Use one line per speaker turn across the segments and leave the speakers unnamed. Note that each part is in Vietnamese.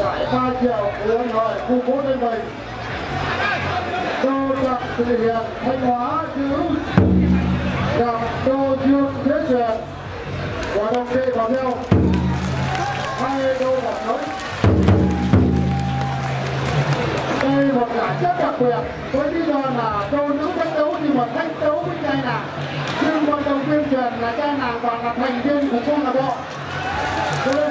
giải ba triệu của nội khu phố ninh bình. Đô đặng thị hiền, thanh hóa giữ đặng đô dương thế truyền và đồng kỵ vào nhau hai đô vật nối đây một giải rất đặc biệt. Với lý do là đô nữ thách đấu thì một thách đấu với trai nàng. Nhưng vận động viên truyền là trai nàng còn là thành viên của câu lạc bộ. Cho nên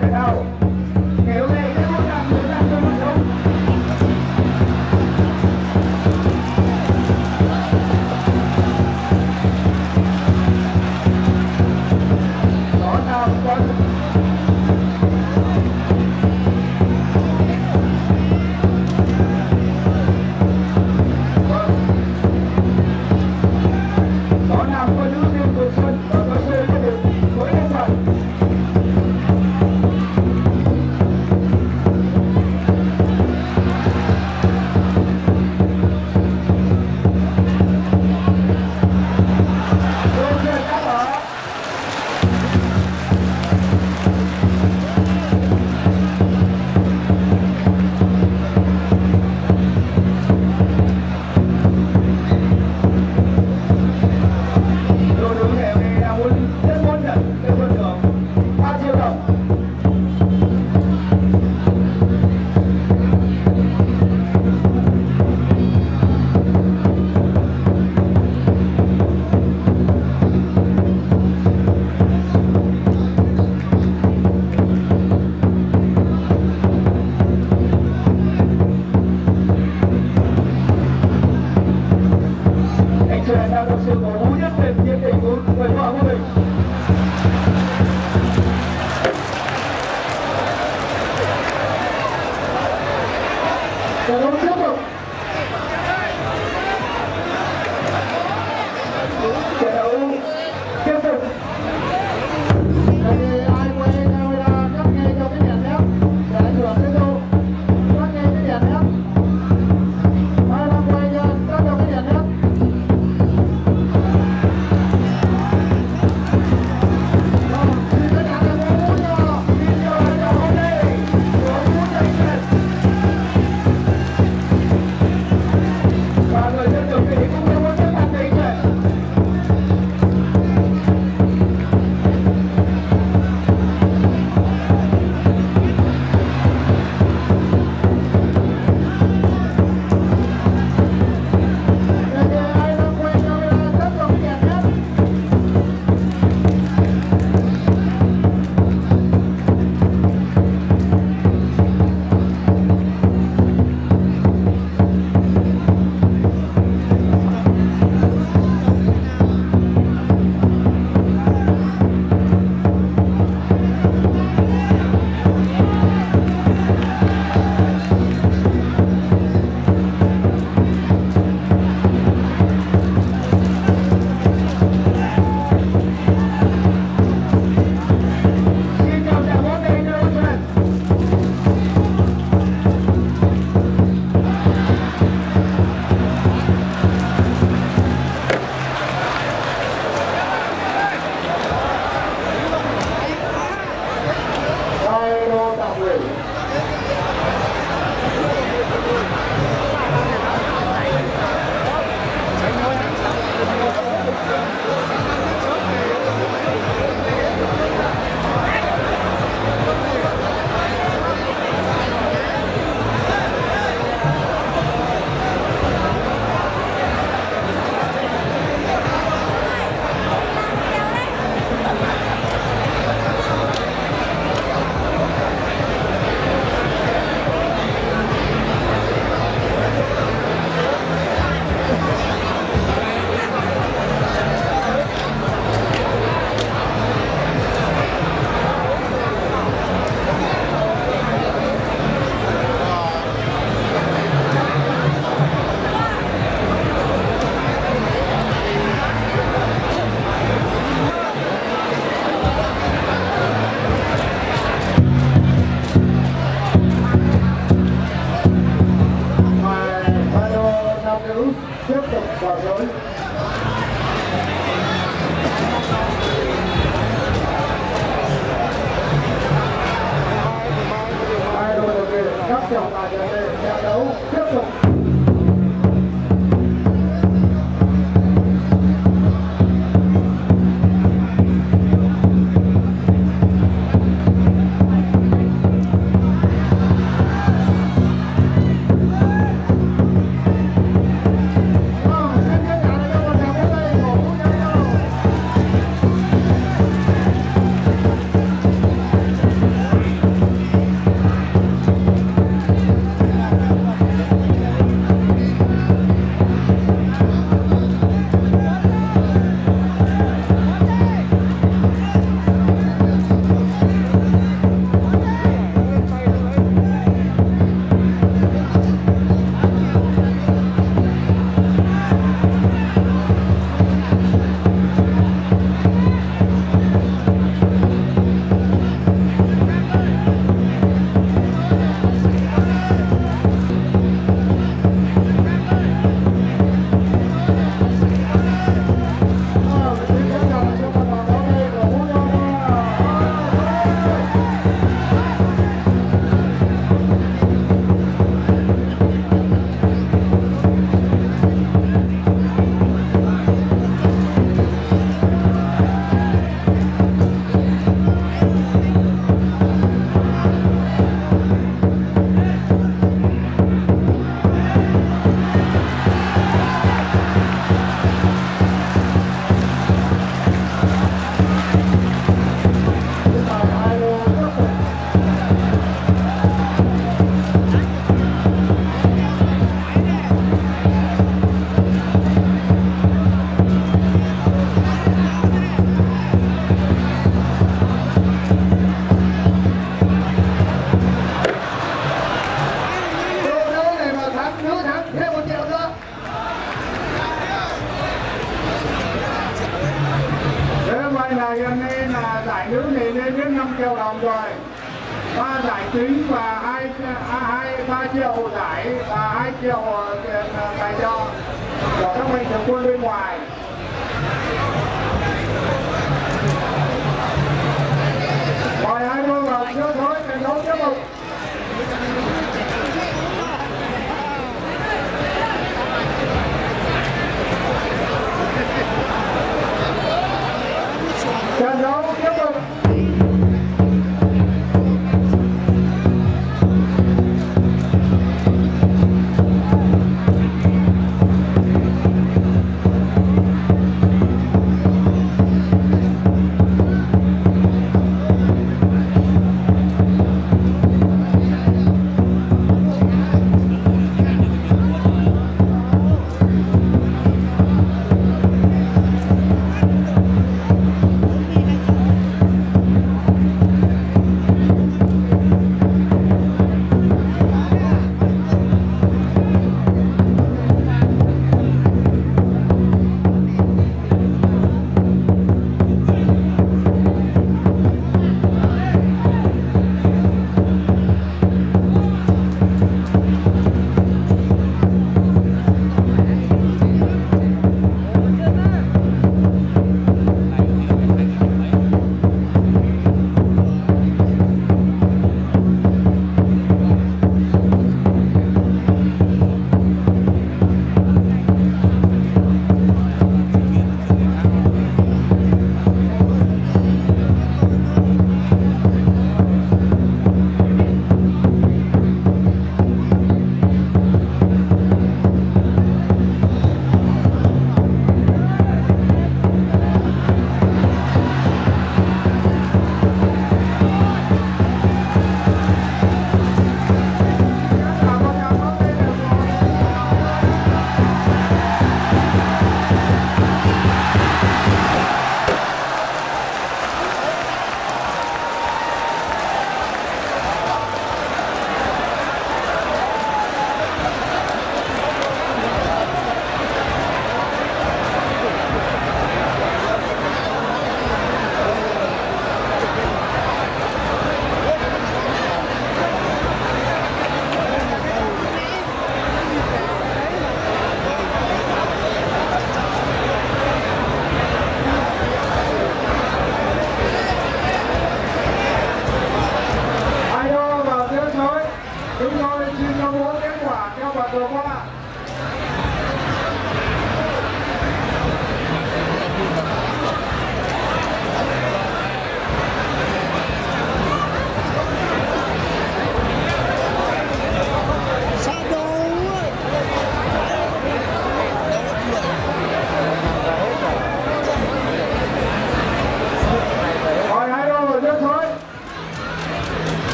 fucking hour.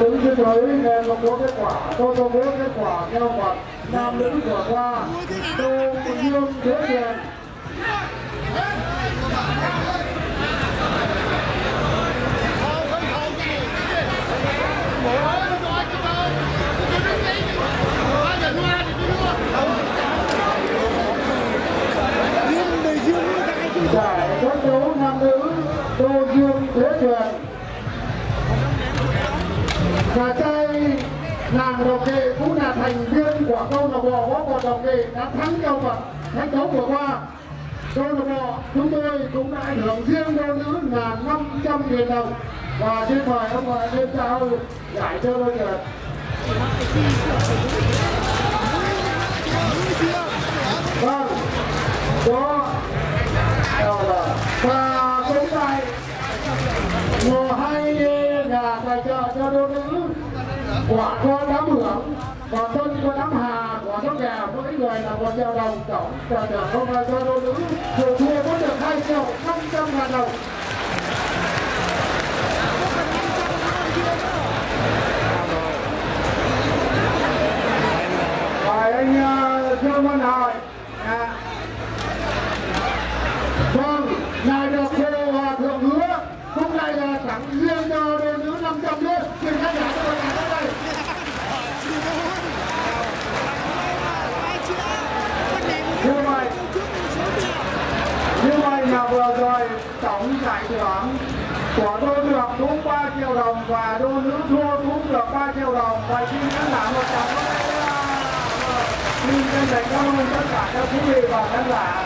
Chuối Idol đứng trên sới để công có kết quả. Tôi công biết kết quả theo mặt nam nữ vừa qua tô dương thế hiền. Chúng giải đấu đấu nam nữ, tô dương thế hiền nhà trai làng đồng nghệ cũng là thành viên của câu lạc bộ võ thuật đồng nghệ đã thắng trong trận thách đấu vừa qua. Câu lạc bộ chúng tôi cũng đã ảnh hưởng riêng đôi nữ là 500 nghìn đồng. Và xin mời ông bà lên trao giải cho đôi trượt vâng có ờ, và cũng tại mùa hai là tài trợ cho đô nữ của con đám hưởng còn tôi thì con đám hà của đám gà mỗi người là một triệu đồng tổng tài trợ công an cho đô nữ thường thua có được hai triệu năm trăm ngàn đồng. Rồi anh ờ, Dương Văn Hải. À. vâng ngài được cô hòa thượng hứa hôm nay là tặng riêng cho đô แต่งเจ้าเจ้าสาวเจ้าที่บอกทั้งหลาย